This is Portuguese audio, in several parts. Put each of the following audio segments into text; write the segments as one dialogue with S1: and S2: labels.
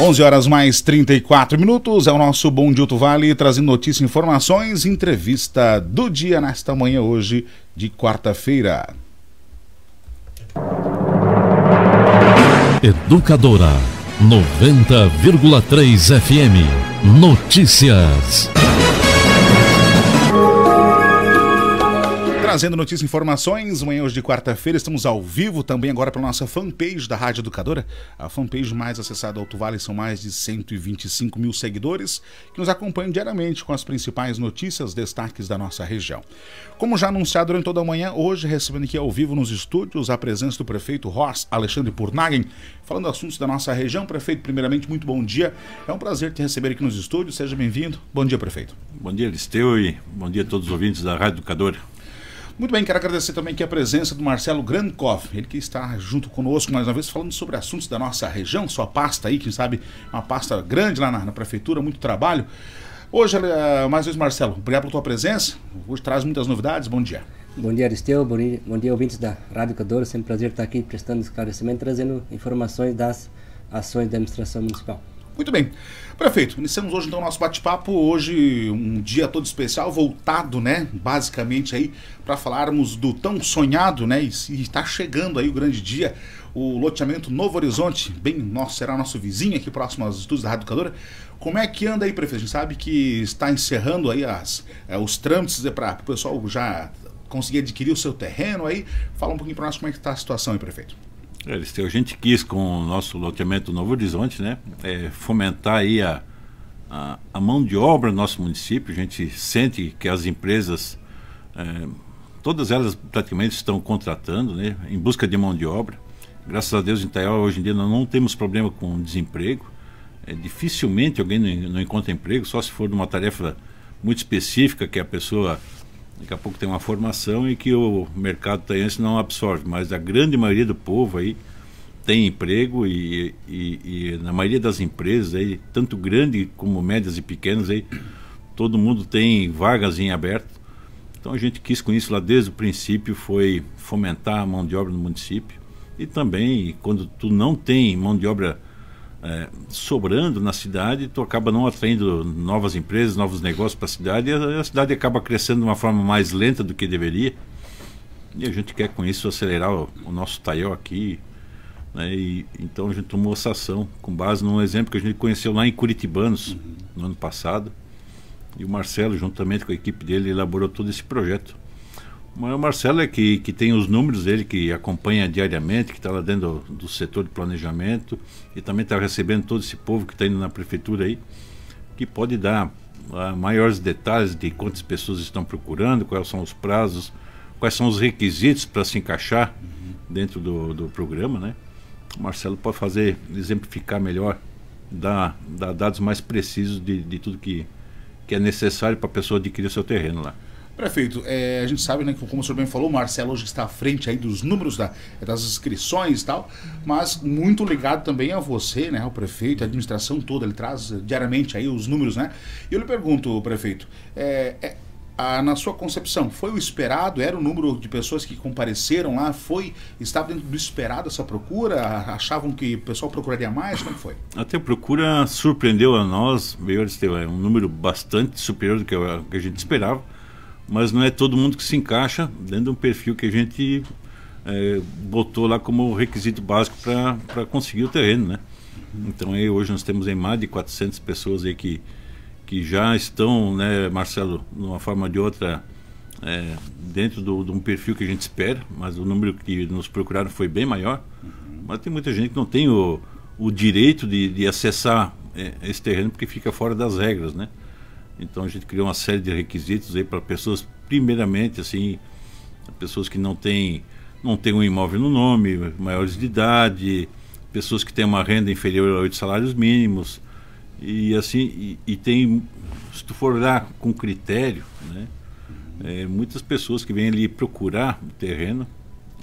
S1: 11 horas mais 34 minutos, é o nosso Bom Dia Vale, trazendo notícias, informações, entrevista do dia nesta manhã hoje de quarta-feira.
S2: Educadora 90,3 FM. Notícias.
S1: Trazendo notícias e informações, amanhã hoje de quarta-feira, estamos ao vivo também agora pela nossa fanpage da Rádio Educadora. A fanpage mais acessada do Alto Vale são mais de 125 mil seguidores que nos acompanham diariamente com as principais notícias, destaques da nossa região. Como já anunciado durante toda a manhã, hoje recebendo aqui ao vivo nos estúdios a presença do prefeito Ross Alexandre Purnagen, falando assuntos da nossa região. Prefeito, primeiramente, muito bom dia. É um prazer te receber aqui nos estúdios. Seja bem-vindo. Bom dia, prefeito.
S3: Bom dia, Listeu, e bom dia a todos os ouvintes da Rádio Educadora.
S1: Muito bem, quero agradecer também aqui a presença do Marcelo Grandkoff, ele que está junto conosco mais uma vez falando sobre assuntos da nossa região, sua pasta aí, quem sabe uma pasta grande lá na, na prefeitura, muito trabalho. Hoje, eh, mais uma vez, Marcelo, obrigado pela tua presença. Hoje traz muitas novidades. Bom dia.
S4: Bom dia, Aristeu. Bom dia, bom dia ouvintes da Rádio Cadora. Sempre um prazer estar aqui prestando esclarecimento, trazendo informações das ações da administração municipal.
S1: Muito bem. Prefeito, iniciamos hoje então o nosso bate-papo. Hoje um dia todo especial, voltado, né? Basicamente aí, para falarmos do tão sonhado, né? E está chegando aí o grande dia, o loteamento Novo Horizonte, bem, nosso, será nosso vizinho aqui próximo aos estudos da Rádio Educadora. Como é que anda aí, prefeito? A gente sabe que está encerrando aí as, é, os trâmites é, para o pessoal já conseguir adquirir o seu terreno aí. Fala um pouquinho para nós como é que está a situação aí, prefeito.
S3: É, a gente quis com o nosso loteamento Novo Horizonte, né, é, fomentar aí a, a, a, mão de obra no nosso município. A gente sente que as empresas, é, todas elas praticamente estão contratando, né, em busca de mão de obra. Graças a Deus em Itaió hoje em dia nós não temos problema com desemprego. É, dificilmente alguém não, não encontra emprego, só se for numa tarefa muito específica que a pessoa daqui a pouco tem uma formação e que o mercado taiense não absorve, mas a grande maioria do povo aí tem emprego e, e, e, na maioria das empresas aí, tanto grande como médias e pequenas aí, todo mundo tem vagas em aberto. Então a gente quis com isso lá desde o princípio foi fomentar a mão de obra no município e também quando tu não tem mão de obra é, sobrando na cidade, tu acaba não atraindo novas empresas, novos negócios para a cidade, e a, a, cidade acaba crescendo de uma forma mais lenta do que deveria. E a gente quer com isso acelerar o, o nosso Taiel aqui. Né? E, então a gente tomou essa ação com base num exemplo que a gente conheceu lá em Curitibanos uhum. no ano passado. E o Marcelo, juntamente com a equipe dele, elaborou todo esse projeto. O Marcelo é que, que tem os números dele, que acompanha diariamente, que está lá dentro do, do, setor de planejamento e também está recebendo todo esse povo que está indo na prefeitura aí, que pode dar uh, maiores detalhes de quantas pessoas estão procurando, quais são os prazos, quais são os requisitos para se encaixar uhum. dentro do, do programa, né? O Marcelo pode fazer, exemplificar melhor, dar, dar dados mais precisos de, de tudo que, que é necessário para a pessoa adquirir seu terreno lá.
S1: Prefeito, é, a gente sabe, né, que como o senhor bem falou, o Marcelo hoje está à frente aí dos números da, das inscrições e tal, mas muito ligado também a você, né, ao prefeito, a administração toda, ele traz diariamente aí os números, né? E eu lhe pergunto, prefeito, é, é, a, na sua concepção, foi o esperado? Era o número de pessoas que compareceram lá? Foi? Estava dentro do esperado essa procura? Achavam que o pessoal procuraria mais? Como foi?
S3: Até a procura surpreendeu a nós, veio é um número bastante superior do que a gente esperava mas não é todo mundo que se encaixa dentro de um perfil que a gente é, botou lá como requisito básico para conseguir o terreno, né? Então aí hoje nós temos em mais de 400 pessoas aí que, que já estão, né, Marcelo, de uma forma ou de outra, é, dentro do, de um perfil que a gente espera, mas o número que nos procuraram foi bem maior. Mas tem muita gente que não tem o, o direito de, de acessar é, esse terreno porque fica fora das regras, né? Então a gente criou uma série de requisitos aí para pessoas, primeiramente, assim, pessoas que não têm não têm um imóvel no nome, maiores de idade, pessoas que têm uma renda inferior a oito salários mínimos e assim e, e, tem se tu for olhar com critério, né, é, muitas pessoas que vêm ali procurar o terreno,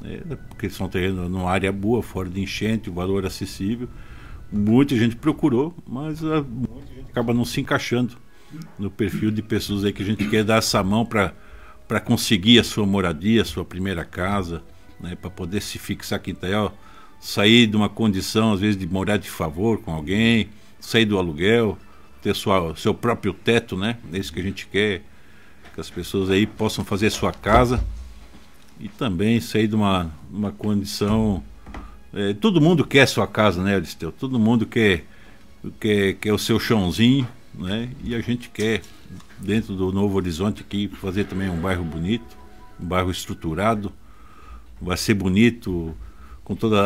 S3: é, porque são terrenos numa área boa, fora de enchente, o valor acessível, muita gente procurou, mas a, muita gente acaba não se encaixando no perfil de pessoas aí que a gente quer dar essa mão para conseguir a sua moradia, a sua primeira casa, né, para poder se fixar aqui em Itaió, sair de uma condição, às vezes, de morar de favor com alguém, sair do aluguel, ter sua, seu próprio teto, né? É isso que a gente quer, que as pessoas aí possam fazer sua casa e também sair de uma, uma condição. É, todo mundo quer sua casa, né, Aristeu? Todo mundo quer, quer, quer o seu chãozinho, né? E a gente quer, dentro do Novo Horizonte aqui, fazer também um bairro bonito, um bairro estruturado. Vai ser bonito com toda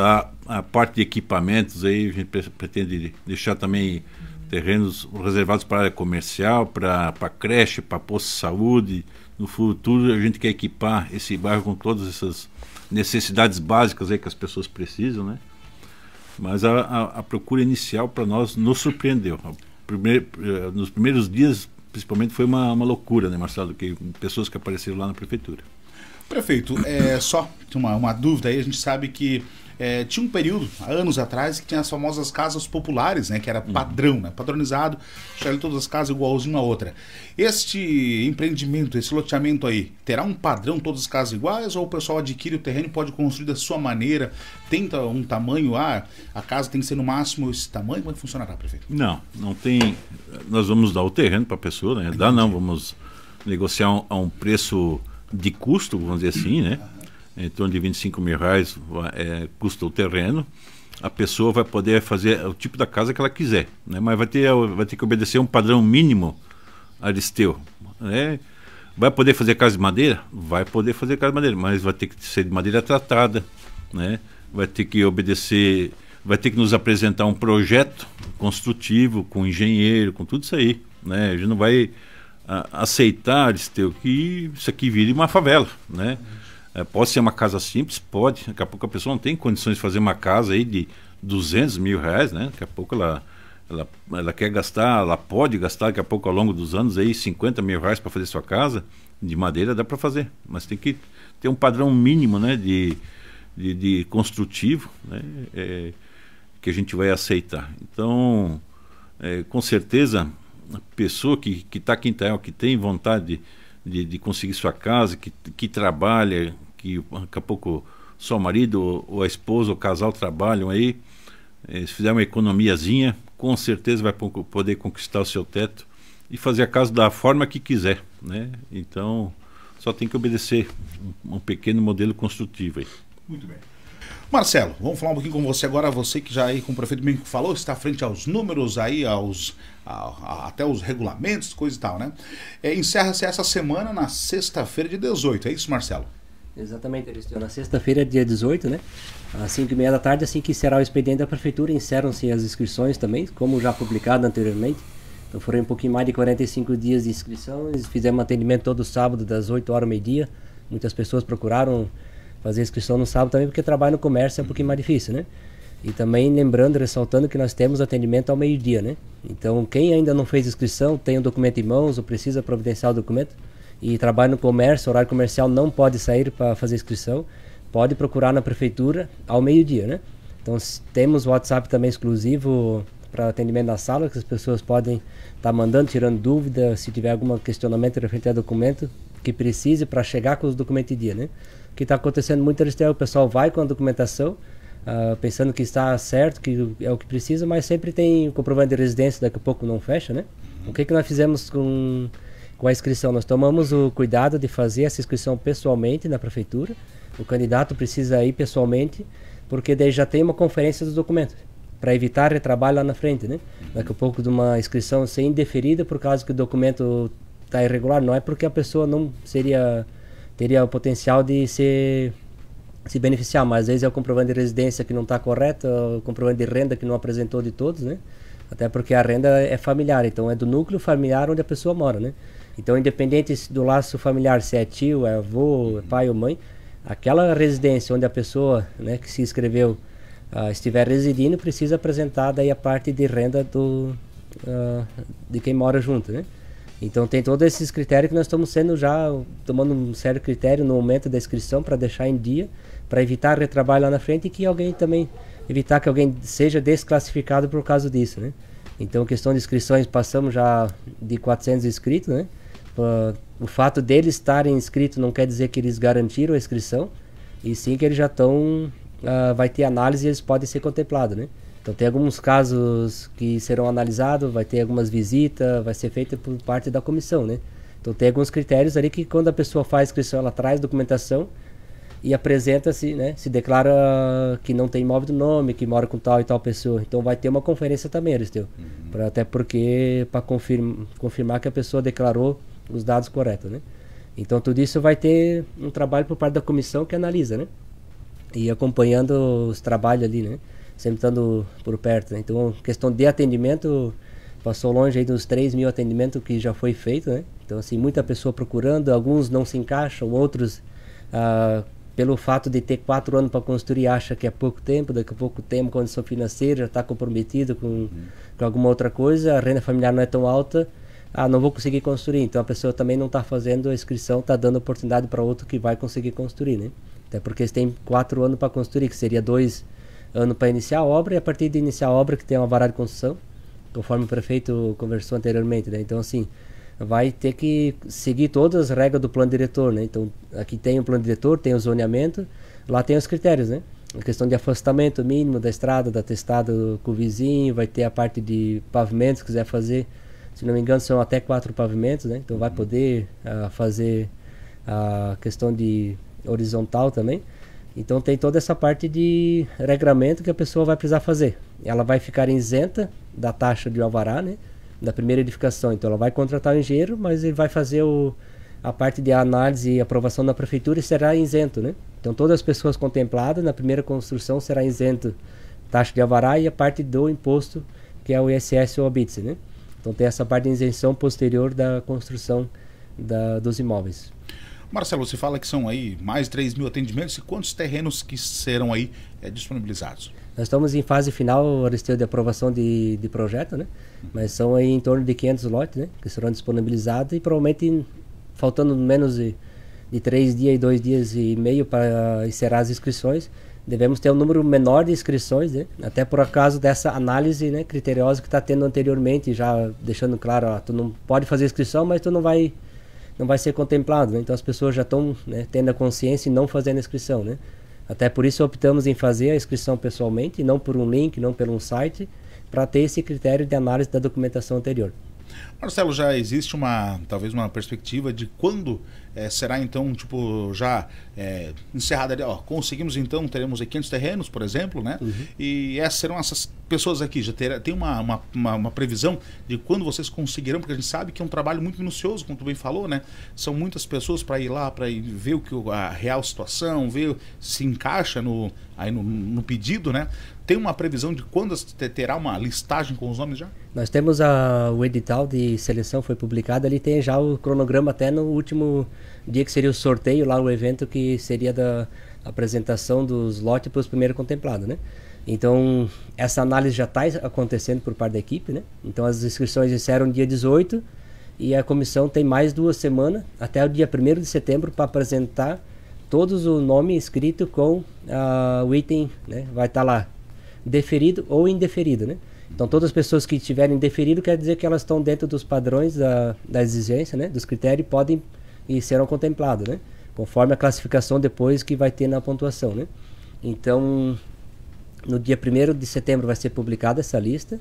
S3: a, a parte de equipamentos aí, a gente pretende deixar também terrenos reservados para área comercial, para creche, para posto de saúde. No futuro a gente quer equipar esse bairro com todas essas necessidades básicas aí que as pessoas precisam, né? Mas a, a, a procura inicial para nós nos surpreendeu. Eh, nos primeiros dias, principalmente, foi uma, uma loucura, né, Marcelo? Que pessoas que apareceram lá na prefeitura.
S1: Prefeito, é, só uma, uma dúvida aí, a gente sabe que é, tinha um período, anos atrás, que tinha as famosas casas populares, né? Que era padrão, né? Padronizado, deixar todas as casas igualzinho uma outra. Este empreendimento, esse loteamento aí, terá um padrão, todas as casas iguais, ou o pessoal adquire o terreno e pode construir da sua maneira, tenta um tamanho, ah, a casa tem que ser no máximo esse tamanho, como é que funcionará, prefeito?
S3: Não, não tem. Nós vamos dar o terreno para a pessoa, né? Dá não, vamos negociar um, a um preço de custo, vamos dizer assim, né? Em torno de 25 mil reais é, custa o terreno. A pessoa vai poder fazer o tipo da casa que ela quiser, né? mas vai ter, vai ter que obedecer um padrão mínimo aristeu. Né? Vai poder fazer casa de madeira? Vai poder fazer casa de madeira, mas vai ter que ser de madeira tratada, né? vai ter que obedecer, vai ter que nos apresentar um projeto construtivo com engenheiro, com tudo isso aí. Né? A gente não vai a, aceitar, Aristeu, que isso aqui vire uma favela. Né? É, pode ser uma casa simples? Pode. Daqui a pouco a pessoa não tem condições de fazer uma casa aí de 200 mil reais, né? Daqui a pouco ela, ela, ela quer gastar, ela pode gastar daqui a pouco ao longo dos anos aí 50 mil reais para fazer sua casa. De madeira dá para fazer, mas tem que ter um padrão mínimo né, de, de, de construtivo né, é, que a gente vai aceitar. Então, é, com certeza, a pessoa que está aqui em Itael, que tem vontade de de, de conseguir sua casa, que, que trabalha, que daqui a pouco só o marido ou a esposa ou o casal trabalham aí, eh, se fizer uma economiazinha, com certeza vai poder conquistar o seu teto e fazer a casa da forma que quiser, né? Então, só tem que obedecer um pequeno modelo construtivo aí.
S1: Muito bem. Marcelo, vamos falar um pouquinho com você agora, você que já aí, como o prefeito bem falou, está frente aos números aí, aos a, a, até os regulamentos, coisa e tal, né? É, Encerra-se essa semana na sexta-feira de 18, é isso, Marcelo?
S4: Exatamente. Na sexta-feira, dia 18, né? Às 5 e meia da tarde, assim que será o expediente da prefeitura, encerram-se as inscrições também, como já publicado anteriormente. Então foram um pouquinho mais de 45 dias de inscrições, fizemos atendimento todo sábado, das 8 horas ao meio-dia. Muitas pessoas procuraram fazer inscrição no sábado também, porque trabalho no comércio é um pouquinho mais difícil, né? E também lembrando, ressaltando que nós temos atendimento ao meio-dia, né? Então, quem ainda não fez inscrição, tem o documento em mãos ou precisa providenciar o documento e trabalha no comércio, horário comercial não pode sair para fazer inscrição, pode procurar na prefeitura ao meio-dia, né? Então, temos WhatsApp também exclusivo para atendimento na sala, que as pessoas podem estar tá mandando, tirando dúvida, se tiver algum questionamento referente a documento que precise para chegar com os documentos em dia, né? O que está acontecendo muito é o pessoal vai com a documentação, uh, pensando que está certo, que é o que precisa, mas sempre tem comprovante de residência, daqui a pouco não fecha, né? O que, que nós fizemos com, com a inscrição? Nós tomamos o cuidado de fazer essa inscrição pessoalmente na prefeitura. O candidato precisa ir pessoalmente, porque daí já tem uma conferência dos documentos para evitar retrabalho lá na frente, né? Daqui a pouco de uma inscrição ser indeferida por causa que o documento está irregular, não é porque a pessoa não seria teria o potencial de ser se beneficiar, mas às vezes é o comprovante de residência que não está correto, o comprovante de renda que não apresentou de todos, né? Até porque a renda é familiar, então é do núcleo familiar onde a pessoa mora, né? Então, independente do laço familiar, se é tio, é avô, é pai ou mãe, aquela residência onde a pessoa né, que se inscreveu uh, estiver residindo, precisa apresentar daí a parte de renda do, uh, de quem mora junto, né? Então tem todos esses critérios que nós estamos sendo já tomando um sério critério no momento da inscrição para deixar em dia, para evitar retrabalho lá na frente e que alguém também evitar que alguém seja desclassificado por causa disso, né? Então questão de inscrições passamos já de 400 inscritos, né? O fato deles estarem inscritos não quer dizer que eles garantiram a inscrição, e sim que eles já estão uh, vai ter análise e eles podem ser contemplados, né? Então tem alguns casos que serão analisados, vai ter algumas visitas, vai ser feita por parte da comissão, né? Então tem alguns critérios ali que quando a pessoa faz inscrição, ela traz documentação e apresenta-se, né? Se declara que não tem imóvel do nome, que mora com tal e tal pessoa. Então vai ter uma conferência também, Aristeu. Uhum. Pra, até porque para confirma, confirmar que a pessoa declarou os dados corretos, né? Então tudo isso vai ter um trabalho por parte da comissão que analisa, né? E acompanhando os trabalhos ali, né? Sempre estando por perto, né? Então, questão de atendimento, passou longe aí dos 3 mil atendimentos que já foi feito, né? Então, assim, muita pessoa procurando, alguns não se encaixam, outros, ah, pelo fato de ter quatro anos para construir, acha que é pouco tempo, daqui a pouco tempo, condição financeira, já está comprometido com, uhum. com alguma outra coisa, a renda familiar não é tão alta, ah, não vou conseguir construir. Então a pessoa também não está fazendo a inscrição, está dando oportunidade para outro que vai conseguir construir, né? Até porque eles têm quatro anos para construir, que seria dois anos para iniciar a obra, e a partir de iniciar a obra que tem uma vara de construção, conforme o prefeito conversou anteriormente, né? Então assim, vai ter que seguir todas as regras do plano diretor, né? Então aqui tem o plano diretor, tem o zoneamento, lá tem os critérios, né? A questão de afastamento mínimo da estrada, da testada com o vizinho, vai ter a parte de pavimento, se quiser fazer se não me engano, são até quatro pavimentos, né? Então vai poder uh, fazer a questão de horizontal também. Então tem toda essa parte de regramento que a pessoa vai precisar fazer. Ela vai ficar isenta da taxa de alvará, né? Da primeira edificação. Então ela vai contratar o engenheiro, mas ele vai fazer o, a parte de análise e aprovação da prefeitura e será isento, né? Então todas as pessoas contempladas na primeira construção será isento taxa de alvará e a parte do imposto que é o ISS ou o BITS, né? Então tem essa parte de isenção posterior da construção da, dos imóveis.
S1: Marcelo, você fala que são aí mais de 3 mil atendimentos e quantos terrenos que serão aí é, disponibilizados?
S4: Nós estamos em fase final, Aristeu, de aprovação de, de projeto, né? Mas são aí em torno de 500 lotes, né? Que serão disponibilizados e provavelmente faltando menos de, de 3 dias e 2 dias e meio para encerrar as inscrições, devemos ter um número menor de inscrições, né? até por acaso dessa análise né, criteriosa que está tendo anteriormente, já deixando claro, ó, tu não pode fazer inscrição, mas tu não vai não vai ser contemplado, né? então as pessoas já estão né, tendo a consciência e não fazendo a inscrição, né? Até por isso optamos em fazer a inscrição pessoalmente, não por um link, não por um site, para ter esse critério de análise da documentação anterior.
S1: Marcelo, já existe uma talvez uma perspectiva de quando é, será então tipo já é, encerrada ali, ó, conseguimos então teremos 500 terrenos, por exemplo, né? Uhum. E essas serão essas pessoas aqui já ter, tem uma, uma, uma, uma, previsão de quando vocês conseguirão, porque a gente sabe que é um trabalho muito minucioso, como tu bem falou, né? São muitas pessoas para ir lá para ver o que a real situação, ver se encaixa no aí no, no pedido, né? Tem uma previsão de quando terá uma listagem com os nomes já?
S4: Nós temos a, o edital de seleção, foi publicado, ali tem já o cronograma até no último dia que seria o sorteio, lá o evento que seria da apresentação dos lotes para os primeiros contemplados, né? Então, essa análise já está acontecendo por parte da equipe, né? Então, as inscrições iniciaram dia 18 e a comissão tem mais duas semanas, até o dia 1 de setembro, para apresentar todos o nome escrito com uh, o item, né? Vai estar tá lá deferido ou indeferido, né? Então todas as pessoas que tiverem deferido quer dizer que elas estão dentro dos padrões da, da exigência, né? Dos critérios podem e serão contemplados, né? Conforme a classificação depois que vai ter na pontuação, né? Então no dia 1 de setembro vai ser publicada essa lista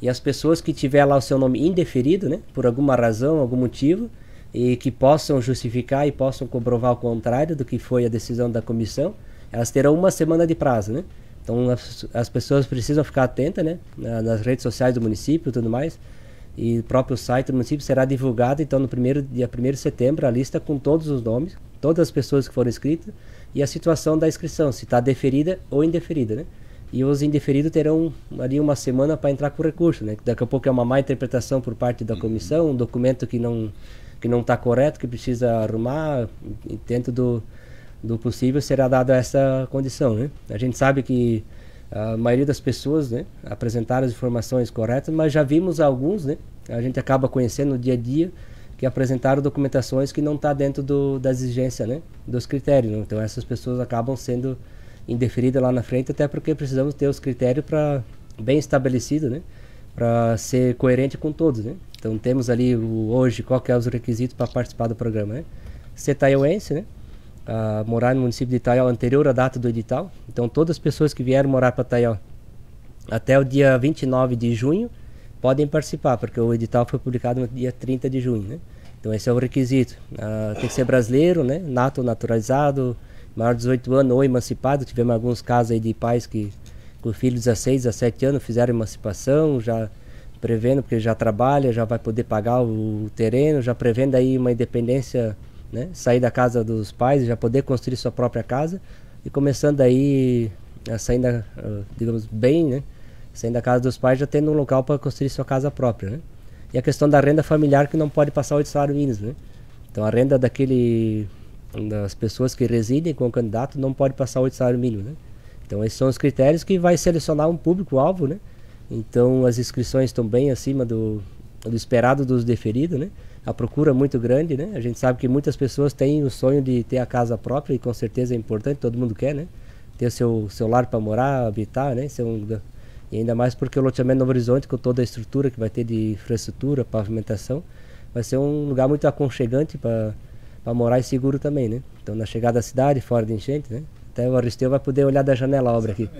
S4: e as pessoas que tiver lá o seu nome indeferido, né? Por alguma razão, algum motivo e que possam justificar e possam comprovar o contrário do que foi a decisão da comissão, elas terão uma semana de prazo, né? Então as, as pessoas precisam ficar atentas, né? nas redes sociais do município e tudo mais. E o próprio site do município será divulgado, então, no primeiro, dia 1 de setembro, a lista com todos os nomes, todas as pessoas que foram inscritas e a situação da inscrição, se está deferida ou indeferida, né? E os indeferidos terão ali uma semana para entrar com recurso, né? Daqui a pouco é uma má interpretação por parte da comissão, um documento que não que não está correto, que precisa arrumar dentro do, do possível será dada essa condição, né? A gente sabe que a maioria das pessoas, né, apresentaram as informações corretas, mas já vimos alguns, né? A gente acaba conhecendo no dia a dia que apresentaram documentações que não está dentro do, da exigência, né, dos critérios. Né? Então essas pessoas acabam sendo indeferidas lá na frente, até porque precisamos ter os critérios para bem estabelecido, né, para ser coerente com todos, né. Então temos ali o, hoje qual que é os requisitos para participar do programa, né? Ser taioense, né? A morar no município de Itaió anterior à data do edital. Então, todas as pessoas que vieram morar para Itaió até o dia 29 de junho podem participar, porque o edital foi publicado no dia 30 de junho, né? Então esse é o requisito. Ah, tem que ser brasileiro, né? Nato, naturalizado, maior de 18 anos ou emancipado. Tivemos alguns casos aí de pais que com filhos de 16, 17 anos fizeram emancipação, já prevendo porque já trabalha, já vai poder pagar o terreno, já prevendo aí uma independência, né? Sair da casa dos pais, já poder construir sua própria casa e começando aí a sair da, ah, digamos, bem, né? Saindo da casa dos pais já tendo um local para construir sua casa própria, né? E a questão da renda familiar que não pode passar oito salários mínimos, né? Então a renda daquele das pessoas que residem com o candidato não pode passar oito salários mínimos, né? Então esses são os critérios que vai selecionar um público-alvo, né? Então as inscrições estão bem acima do, do esperado dos deferidos, né? A procura muito grande, né? A gente sabe que muitas pessoas têm o sonho de ter a casa própria e com certeza é importante, todo mundo quer, né? Ter o seu, seu lar para morar, habitar, né? Ser um, e ainda mais porque o loteamento Novo Horizonte, com toda a estrutura que vai ter de infraestrutura, pavimentação, vai ser um lugar muito aconchegante para morar e seguro também, né? Então, na chegada da cidade, fora de enchente, né? Até o Aristeu vai poder olhar da janela a obra aqui.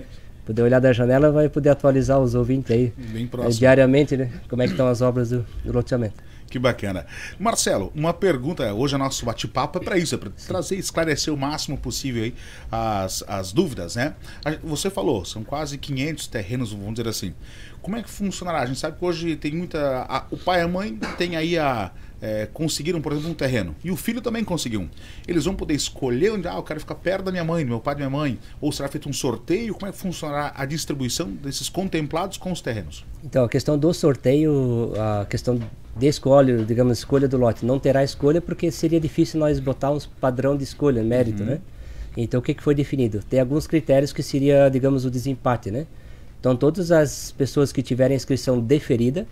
S4: Poder olhar da janela vai poder atualizar os ouvintes aí eh, diariamente, né? Como é que estão as obras do, do loteamento.
S1: Que bacana. Marcelo, uma pergunta. Hoje o nosso bate-papo é para isso, é para trazer, esclarecer o máximo possível aí as, as dúvidas, né? Você falou, são quase 500 terrenos, vamos dizer assim. Como é que funcionará? A gente sabe que hoje tem muita. A, o pai e a mãe tem aí a é, conseguiram, por exemplo, um terreno. E o filho também conseguiu um. Eles vão poder escolher onde, ah, eu quero ficar perto da minha mãe, do meu pai e da minha mãe. Ou será feito um sorteio? Como é que funcionará a distribuição desses contemplados com os terrenos?
S4: Então, a questão do sorteio, a questão de escolha, digamos, escolha do lote, não terá escolha porque seria difícil nós botar um padrão de escolha, mérito, uhum. né? Então, o que, que foi definido? Tem alguns critérios que seria, digamos, o desempate, né? Então, todas as pessoas que tiverem inscrição deferida,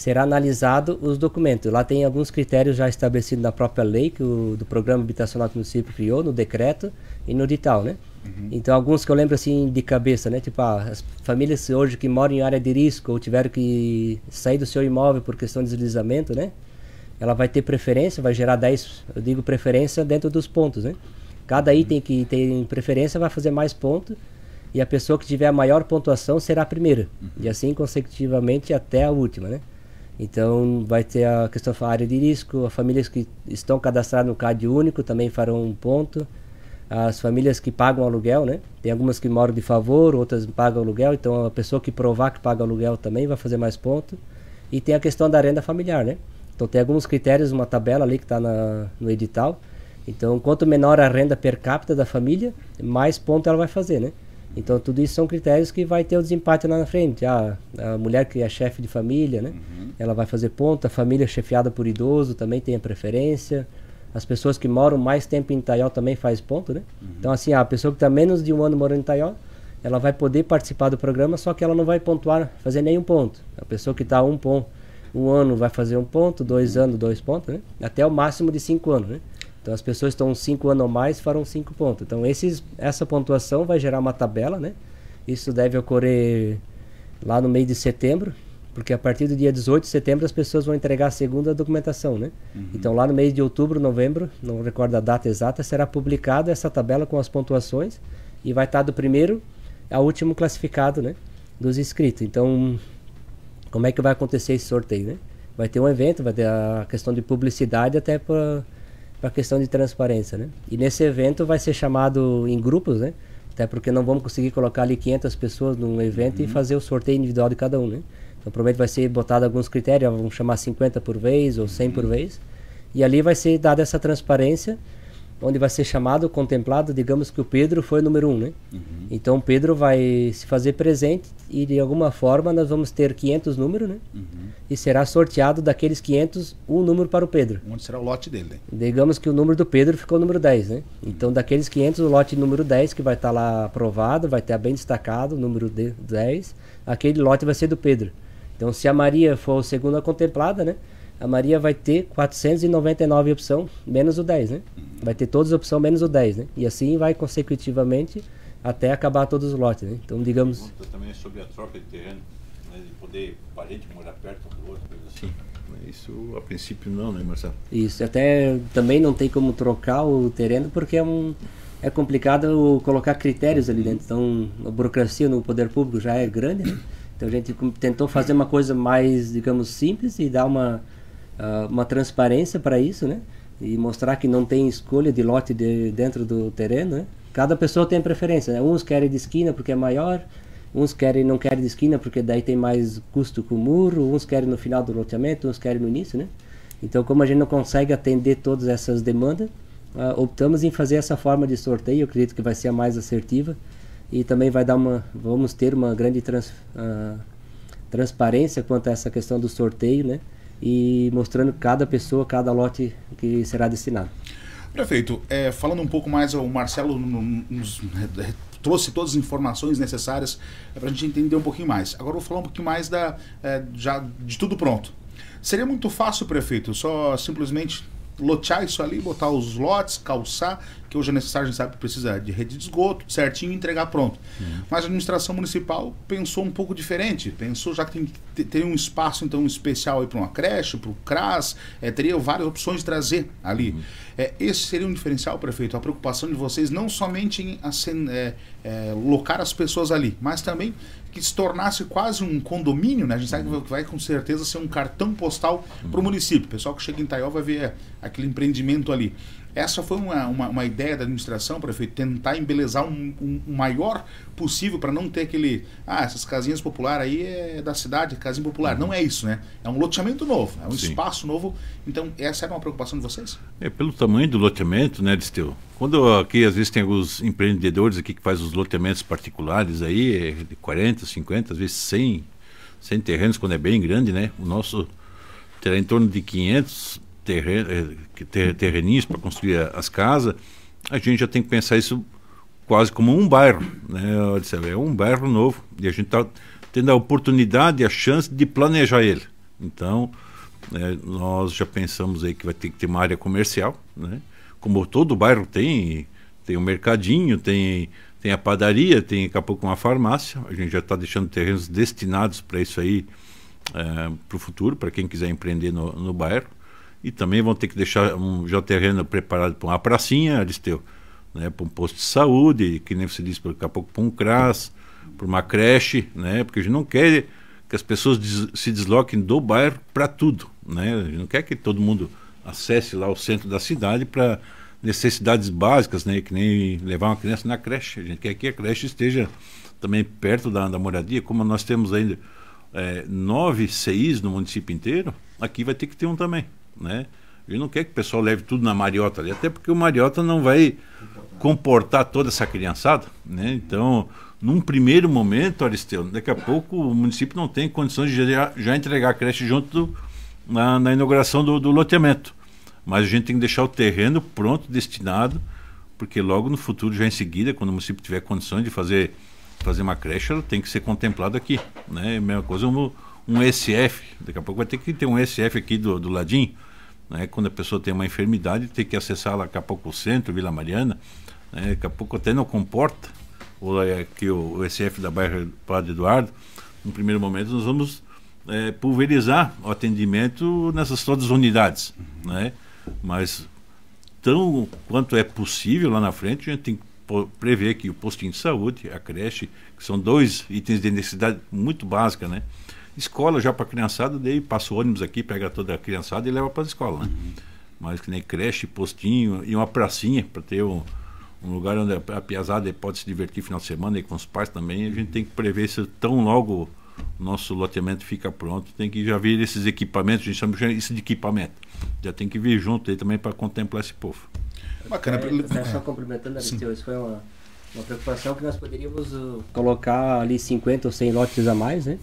S4: será analisado os documentos. Lá tem alguns critérios já estabelecidos na própria lei que o, do programa habitacional que o município criou, no decreto e no edital, né? Uhum. Então alguns que eu lembro assim de cabeça, né? Tipo, ah, as famílias hoje que moram em área de risco ou tiveram que sair do seu imóvel por questão de deslizamento, né? Ela vai ter preferência, vai gerar 10, eu digo preferência dentro dos pontos, né? Cada uhum. item que tem preferência vai fazer mais pontos e a pessoa que tiver a maior pontuação será a primeira. Uhum. E assim consecutivamente até a última, né? Então vai ter a questão da área de risco, as famílias que estão cadastradas no CAD único também farão um ponto. As famílias que pagam aluguel, né? Tem algumas que moram de favor, outras pagam aluguel, então a pessoa que provar que paga aluguel também vai fazer mais ponto. E tem a questão da renda familiar, né? Então tem alguns critérios, uma tabela ali que está no edital. Então quanto menor a renda per capita da família, mais ponto ela vai fazer, né? Então tudo isso são critérios que vai ter o desempate lá na frente. Ah, a mulher que é chefe de família, né? Uhum. Ela vai fazer ponto. A família chefiada por idoso também tem a preferência. As pessoas que moram mais tempo em Itaió também faz ponto, né? Uhum. Então assim, a pessoa que está menos de um ano morando em Itaió, ela vai poder participar do programa, só que ela não vai pontuar, fazer nenhum ponto. A pessoa que está um ponto, um ano vai fazer um ponto, dois uhum. anos, dois pontos, né? Até o máximo de cinco anos, né? Então as pessoas estão 5 anos ou mais farão 5 pontos. Então esses, essa pontuação vai gerar uma tabela, né? Isso deve ocorrer lá no mês de setembro, porque a partir do dia 18 de setembro as pessoas vão entregar a segunda documentação, né? Uhum. Então lá no mês de outubro, novembro, não recordo a data exata, será publicada essa tabela com as pontuações e vai estar do primeiro ao último classificado, né? Dos inscritos. Então, como é que vai acontecer esse sorteio, né? Vai ter um evento, vai ter a questão de publicidade até para para a questão de transparência, né? E nesse evento vai ser chamado em grupos, né? Até porque não vamos conseguir colocar ali 500 pessoas num evento uhum. e fazer o sorteio individual de cada um, né? Então provavelmente vai ser botado alguns critérios, vamos chamar 50 por vez ou 100 uhum. por vez. E ali vai ser dada essa transparência onde vai ser chamado, contemplado, digamos que o Pedro foi o número um, né? Uhum. Então Pedro vai se fazer presente e de alguma forma nós vamos ter 500 números, né? Uhum. E será sorteado daqueles 500 um número para o Pedro.
S1: Onde será o lote dele? Né?
S4: Digamos que o número do Pedro ficou o número 10, né? Então daqueles 500 o lote número 10 que vai estar tá lá aprovado, vai ter bem destacado o número 10, aquele lote vai ser do Pedro. Então se a Maria for a segunda contemplada, né? A Maria vai ter 499 opção menos o 10, né? Vai ter todas as opções menos o 10, né? E assim vai consecutivamente até acabar todos os lotes, né? Então, digamos...
S3: Pergunta também sobre a troca de terreno, né? de poder parente morar perto um do outro, coisa assim. Isso, a princípio, não, né, Marcelo?
S4: Isso, até também não tem como trocar o terreno porque é um, é complicado colocar critérios ali dentro. Então, a burocracia no poder público já é grande, né? Então a gente tentou fazer uma coisa mais, digamos, simples e dar uma, uh, uma transparência para isso, né? E mostrar que não tem escolha de lote de, dentro do terreno, né? Cada pessoa tem preferência, né? Uns querem de esquina porque é maior, uns querem não querem de esquina porque daí tem mais custo com o muro, uns querem no final do loteamento, uns querem no início, né? Então, como a gente não consegue atender todas essas demandas, uh, optamos em fazer essa forma de sorteio. Eu acredito que vai ser a mais assertiva e também vai dar uma, vamos ter uma grande trans, uh, transparência quanto a essa questão do sorteio, né? E mostrando cada pessoa, cada lote que será destinado.
S1: Prefeito, é, falando um pouco mais, o Marcelo nos é, trouxe todas as informações necessárias para a gente entender um pouquinho mais. Agora vou falar um pouquinho mais da, é, já de tudo pronto. Seria muito fácil, prefeito, só simplesmente lotear isso ali, botar os lotes, calçar, que hoje é necessário, a gente sabe que precisa de rede de esgoto, certinho, e entregar pronto. Uhum. Mas a administração municipal pensou um pouco diferente, pensou já que tem ter um espaço então especial para uma creche, para o CRAS, é, teria várias opções de trazer ali. Uhum. É, esse seria um diferencial, prefeito, a preocupação de vocês não somente em é, é, locar as pessoas ali, mas também que se tornasse quase um condomínio, né? A gente sabe que vai com certeza ser um cartão postal para o município. O pessoal que chega em Taió vai ver aquele empreendimento ali. Essa foi uma, uma, uma, ideia da administração, prefeito, tentar embelezar um, um, um maior possível para não ter aquele. Ah, essas casinhas populares aí é da cidade, casinha popular. Uhum. Não é isso, né? É um loteamento novo, é um Sim. espaço novo. Então, essa era uma preocupação de vocês?
S3: É, pelo tamanho do loteamento, né, Disteu? Quando aqui, às vezes, tem alguns empreendedores aqui que fazem os loteamentos particulares aí, é de 40, 50, às vezes 100, 100 terrenos, quando é bem grande, né? O nosso terá em torno de 500 ter, terreninhos para construir as casas, a gente já tem que pensar isso quase como um bairro, né? É um bairro novo e a gente está tendo a oportunidade, a chance de planejar ele. Então, né, nós já pensamos aí que vai ter que ter uma área comercial, né? Como todo bairro tem, tem um mercadinho, tem tem a padaria, tem daqui a pouco uma farmácia. A gente já está deixando terrenos destinados para isso aí é, para o futuro, para quem quiser empreender no, no bairro. E também vão ter que deixar um já terreno preparado para uma pracinha, Aristeu, né, para um posto de saúde, que nem você disse, daqui a pouco para um CRAS, para uma creche, né, porque a gente não quer que as pessoas des se desloquem do bairro para tudo. Né? A gente não quer que todo mundo acesse lá o centro da cidade para necessidades básicas, né, que nem levar uma criança na creche. A gente quer que a creche esteja também perto da, da moradia, como nós temos ainda é, nove CIs no município inteiro, aqui vai ter que ter um também né? Ele não quer que o pessoal leve tudo na Mariota ali, até porque o Mariota não vai comportar toda essa criançada, né? Então, num primeiro momento, Aristeu, daqui a pouco o município não tem condições de já, já entregar a creche junto do, na, na, inauguração do, do loteamento. Mas a gente tem que deixar o terreno pronto, destinado, porque logo no futuro, já em seguida, quando o município tiver condições de fazer, fazer uma creche, ela tem que ser contemplada aqui. Né? Mesma coisa um, um SF, daqui a pouco vai ter que ter um SF aqui do, do ladinho, né? Quando a pessoa tem uma enfermidade, tem que acessar lá, daqui a pouco o centro, Vila Mariana, né? daqui a pouco até não comporta, ou é aqui o, o SF da bairro Padre Eduardo, no primeiro momento nós vamos é, pulverizar o atendimento nessas todas as unidades, né? Mas tão quanto é possível lá na frente, a gente tem que prever que o postinho de saúde, a creche, que são dois itens de necessidade muito básica, né? Escola já para criançada, daí passa o ônibus aqui, pega toda a criançada e leva para a escola, né? Uhum. Mas que nem creche, postinho e uma pracinha para ter um, um, lugar onde a piazada pode se divertir final de semana e com os pais também. A gente tem que prever isso tão logo o nosso loteamento fica pronto, tem que já vir esses equipamentos, a gente chama isso de equipamento. Já tem que vir junto aí também para contemplar esse povo.
S4: Bacana. É, só complementando, Aristeu, isso foi uma, uma preocupação que nós poderíamos uh, colocar ali 50 ou 100 lotes a mais, né?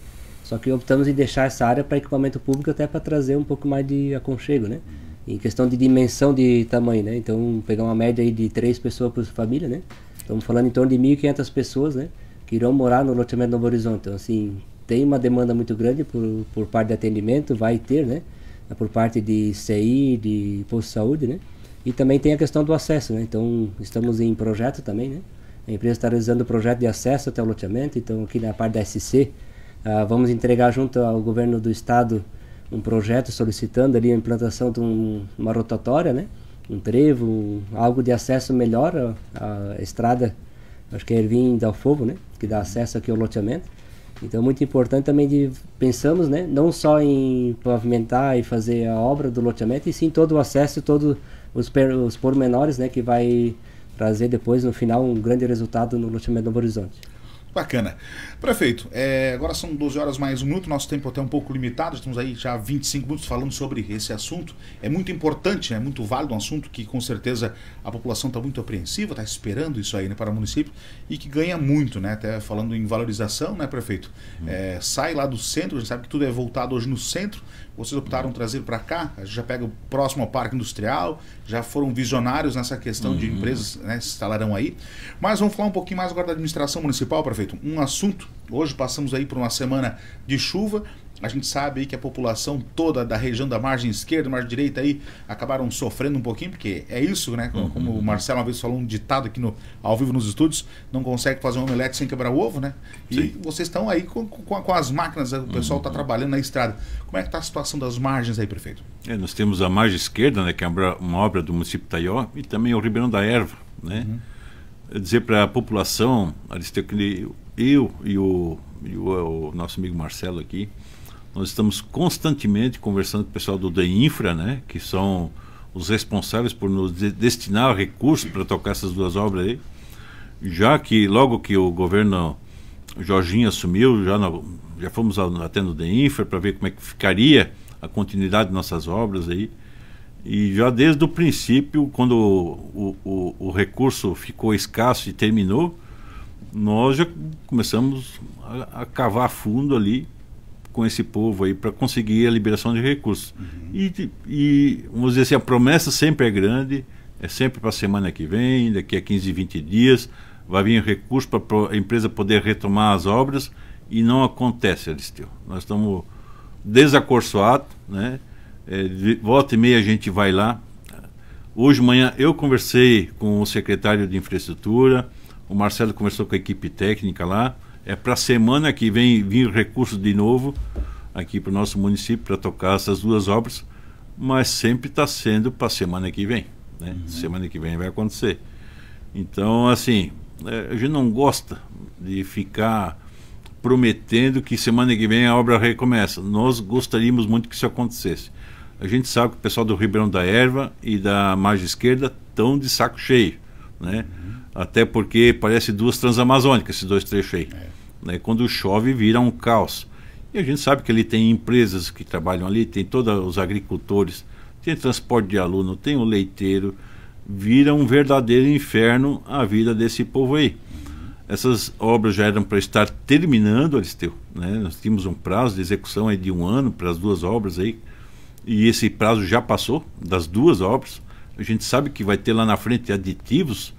S4: Só que optamos em deixar essa área para equipamento público até para trazer um pouco mais de aconchego, né? Em questão de dimensão de tamanho, né? Então, pegar uma média aí de três pessoas por família, né? Estamos falando em torno de 1.500 pessoas, né? Que irão morar no loteamento Novo Horizonte. Então, assim, tem uma demanda muito grande por, por parte de atendimento, vai ter, né? Por parte de CI, de posto de saúde, né? E também tem a questão do acesso, né? Então, estamos em projeto também, né? A empresa está realizando o projeto de acesso até o loteamento, então aqui na parte da SC Uh, vamos entregar junto ao governo do estado um projeto solicitando ali a implantação de um, uma rotatória, né? um trevo, um, algo de acesso melhor à, à estrada, acho que é Ervim Dalfovo, né? Que dá acesso aqui ao loteamento. Então, muito importante também de pensamos, né, não só em pavimentar e fazer a obra do loteamento, e sim todo o acesso, todos os, os pormenores, né, que vai trazer depois no final um grande resultado no loteamento Novo Horizonte.
S1: Bacana. Prefeito, é, agora são 12 horas mais um minuto, nosso tempo até um pouco limitado, estamos aí já 25 minutos falando sobre esse assunto. É muito importante, é muito válido um assunto que com certeza a população está muito apreensiva, está esperando isso aí né, para o município e que ganha muito, né? Até falando em valorização, né, prefeito? É, sai lá do centro, a gente sabe que tudo é voltado hoje no centro, vocês optaram trazer para cá, a gente já pega o próximo ao Parque Industrial, já foram visionários nessa questão uhum. de empresas né, se instalarão aí. Mas vamos falar um pouquinho mais agora da administração municipal, prefeito. Um assunto, hoje passamos aí por uma semana de chuva, a gente sabe aí que a população toda da região da margem esquerda, margem direita aí, acabaram sofrendo um pouquinho, porque é isso, né? Como, uhum. o Marcelo uma vez falou um ditado aqui no, ao vivo nos estúdios, não consegue fazer um omelete sem quebrar o ovo, né? E Sim. vocês estão aí com, com, com, as máquinas, o pessoal está uhum. trabalhando na estrada. Como é que está a situação das margens aí, prefeito?
S3: É, nós temos a margem esquerda, né, que é uma obra do município de Taió, e também o Ribeirão da Erva, né? Uhum. Dizer para a população, Aristeu, eu e o, e o, o nosso amigo Marcelo aqui, nós estamos constantemente conversando com o pessoal do DEINFRA, né, que são os responsáveis por nos de destinar recursos para tocar essas duas obras aí. Já que logo que o governo Jorginho assumiu, já, já fomos até no DEINFRA para ver como é que ficaria a continuidade de nossas obras aí. E já desde o princípio, quando o, o, o recurso ficou escasso e terminou, nós já começamos a, a cavar fundo ali com esse povo aí para conseguir a liberação de recursos. Uhum. E, e, vamos dizer assim, a promessa sempre é grande, é sempre para a semana que vem, daqui a 15, 20 dias, vai vir recurso para a empresa poder retomar as obras e não acontece, Aristeu. Nós estamos desacorçoados, né? É, de, volta e meia a gente vai lá. Hoje de manhã eu conversei com o secretário de infraestrutura, o Marcelo conversou com a equipe técnica lá, é para a semana que vem vir recursos de novo aqui para o nosso município para tocar essas duas obras, mas sempre está sendo para a semana que vem. Né? Uhum. Semana que vem vai acontecer. Então, assim, é, a gente não gosta de ficar prometendo que semana que vem a obra recomeça. Nós gostaríamos muito que isso acontecesse. A gente sabe que o pessoal do Ribeirão da Erva e da margem esquerda estão de saco cheio, né? Uhum. Até porque parece duas transamazônicas esses dois trechos aí. É. Né? Quando chove, vira um caos. E a gente sabe que ali tem empresas que trabalham ali, tem todos os agricultores, tem transporte de aluno, tem o leiteiro. Vira um verdadeiro inferno a vida desse povo aí. Essas obras já eram para estar terminando, Aristeu. Né? Nós tínhamos um prazo de execução aí de um ano para as duas obras aí. E esse prazo já passou das duas obras. A gente sabe que vai ter lá na frente aditivos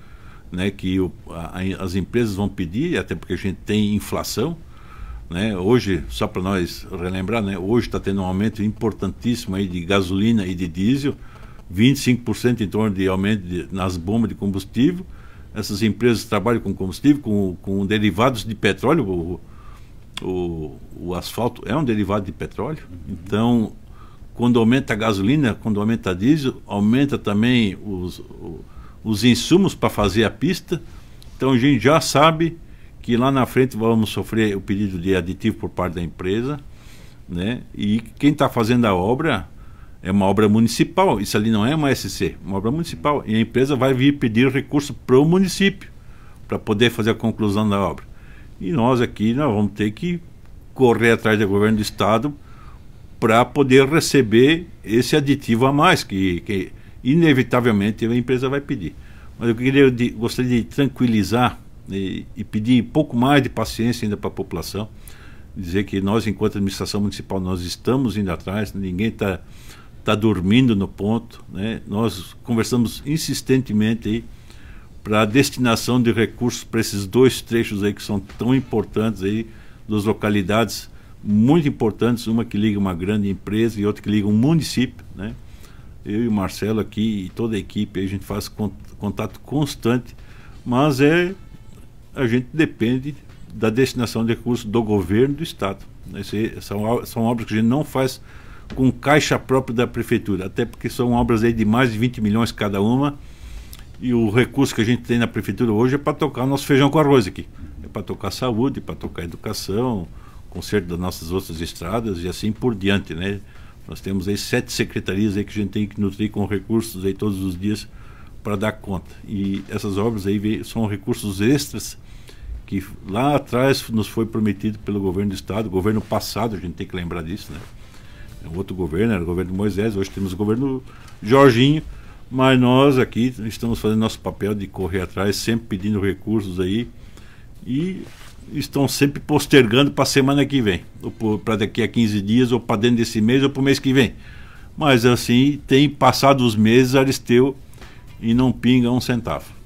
S3: né, que o, a, as empresas vão pedir, até porque a gente tem inflação. Né? Hoje, só para nós relembrar, né, hoje está tendo um aumento importantíssimo aí de gasolina e de diesel, 25% em torno de aumento de, nas bombas de combustível. Essas empresas trabalham com combustível, com, com derivados de petróleo. O, o, o asfalto é um derivado de petróleo. Então, quando aumenta a gasolina, quando aumenta a diesel, aumenta também os, os insumos para fazer a pista. Então a gente já sabe que lá na frente vamos sofrer o pedido de aditivo por parte da empresa, né? E quem está fazendo a obra é uma obra municipal. Isso ali não é uma SC, uma obra municipal. E a empresa vai vir pedir recurso para o município para poder fazer a conclusão da obra. E nós aqui nós vamos ter que correr atrás do governo do estado para poder receber esse aditivo a mais que, que inevitavelmente a empresa vai pedir. Mas eu queria, de, gostaria de tranquilizar e, e pedir um pouco mais de paciência ainda para a população, dizer que nós, enquanto administração municipal, nós estamos indo atrás, ninguém está tá dormindo no ponto, né? Nós conversamos insistentemente aí para a destinação de recursos para esses dois trechos aí que são tão importantes aí, das localidades muito importantes, uma que liga uma grande empresa e outra que liga um município, né? eu e o Marcelo aqui e toda a equipe, a gente faz contato constante, mas é a gente depende da destinação de recursos do governo do estado. Esse, são, são obras que a gente não faz com caixa própria da prefeitura, até porque são obras aí de mais de 20 milhões cada uma. E o recurso que a gente tem na prefeitura hoje é para tocar nosso feijão com arroz aqui. É para tocar saúde, para tocar educação, conserto das nossas outras estradas e assim por diante, né? Nós temos aí sete secretarias aí que a gente tem que nutrir com recursos aí todos os dias para dar conta. E essas obras aí são recursos extras que lá atrás nos foi prometido pelo governo do estado, governo passado, a gente tem que lembrar disso, né? É outro governo, era o governo Moisés, hoje temos o governo Jorginho, mas nós aqui estamos fazendo nosso papel de correr atrás, sempre pedindo recursos aí e estão sempre postergando para a semana que vem, ou para daqui a 15 dias, ou para dentro desse mês, ou para o mês que vem. Mas assim, tem passado os meses, Aristeu, e não pinga um centavo.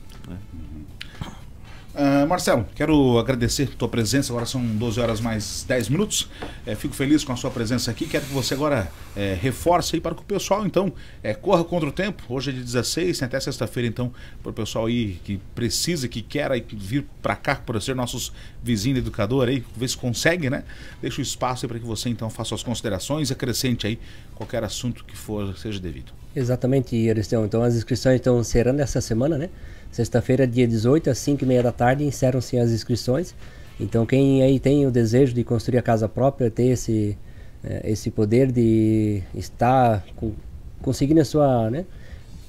S1: Uh, Marcelo, quero agradecer a tua presença. Agora são 12 horas mais 10 minutos. É, fico feliz com a sua presença aqui. Quero que você agora é, reforce aí para que o pessoal, então, é, corra contra o tempo. Hoje é de 16, tem até sexta-feira, então, para o pessoal aí que precisa, que quer aí, vir para cá para ser nossos vizinhos educador aí, ver se consegue, né? Deixa o espaço aí para que você, então, faça suas considerações e acrescente aí qualquer assunto que for, seja devido.
S4: Exatamente, Aristão. Então, as inscrições estão encerrando essa semana, né? Sexta-feira, dia 18, às 5 e meia da tarde, encerram-se as inscrições. Então, quem aí tem o desejo de construir a casa própria, ter esse, eh, esse poder de estar conseguindo a sua, né,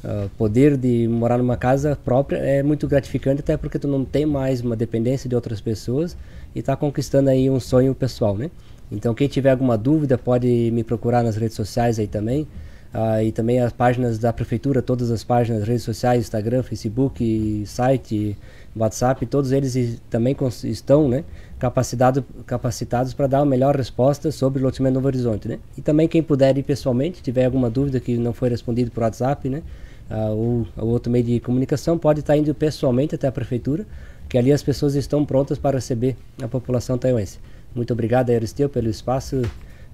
S4: uh, poder de morar numa casa própria, é muito gratificante, até porque tu não tem mais uma dependência de outras pessoas e está conquistando aí um sonho pessoal, né? Então, quem tiver alguma dúvida, pode me procurar nas redes sociais aí também. Uh, e também as páginas da prefeitura, todas as páginas, redes sociais, Instagram, Facebook, site, WhatsApp, todos eles também estão né, capacitados capacitados para dar a melhor resposta sobre o loteamento Novo Horizonte. Né? E também quem puder ir pessoalmente, tiver alguma dúvida que não foi respondido por WhatsApp, né, uh, ou, ou outro meio de comunicação, pode estar indo pessoalmente até a prefeitura, que ali as pessoas estão prontas para receber a população taiwanense. Muito obrigado, Aristeu, pelo espaço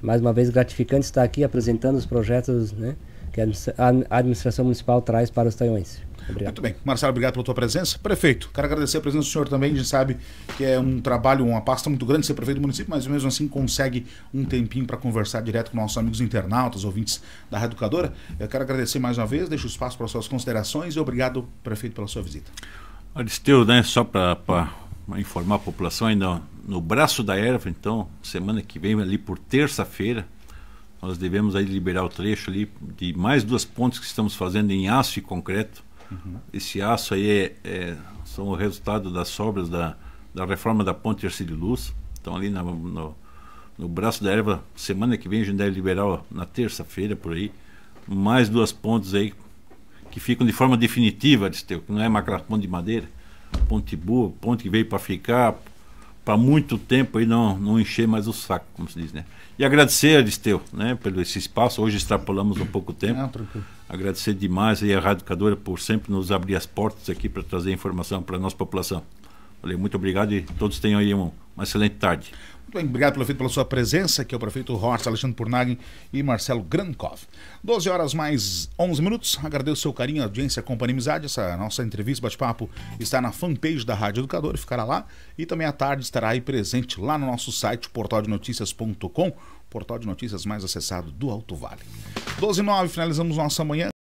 S4: mais uma vez gratificante estar aqui apresentando os projetos né, que a administração municipal traz para os taiões.
S1: Obrigado. Muito bem. Marcelo, obrigado pela tua presença. Prefeito, quero agradecer a presença do senhor também. A gente sabe que é um trabalho, uma pasta muito grande ser prefeito do município, mas mesmo assim consegue um tempinho para conversar direto com nossos amigos internautas, ouvintes da Rádio Educadora. Eu quero agradecer mais uma vez, deixo espaço para suas considerações e obrigado, prefeito, pela sua visita.
S3: Aristeu, né, só para informar a população, ainda no braço da erva, então, semana que vem, ali por terça-feira, nós devemos aí liberar o trecho ali de mais duas pontes que estamos fazendo em aço e concreto. Uhum. Esse aço aí é, é, são o resultado das obras da, da reforma da ponte Ercílio Luz. Então ali na, no, no braço da erva, semana que vem a gente deve liberar ó, na terça-feira por aí, mais duas pontes aí que ficam de forma definitiva, que não é uma ponte de madeira, ponte boa, ponte que veio para ficar, para muito tempo e não, não encher mais o saco, como se diz, né? E agradecer, Aristeu, né, pelo esse espaço. Hoje extrapolamos um pouco tempo. Não, agradecer demais aí a Rádio Educadora por sempre nos abrir as portas aqui para trazer informação para a nossa população. Valeu, muito obrigado e todos tenham aí um, uma excelente tarde.
S1: Muito bem, obrigado, prefeito, pela sua presença, que é o prefeito Horst, Alexandre Purnagin e Marcelo Grankov. 12 horas mais 11 minutos. Agradeço o seu carinho, audiência, companhia amizade. Essa nossa entrevista, bate-papo, está na fanpage da Rádio Educador, ficará lá. E também à tarde estará aí presente lá no nosso site, portaldenoticias.com, portal de notícias mais acessado do Alto Vale. 12 e 9, finalizamos nossa manhã.